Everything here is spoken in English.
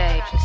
stage.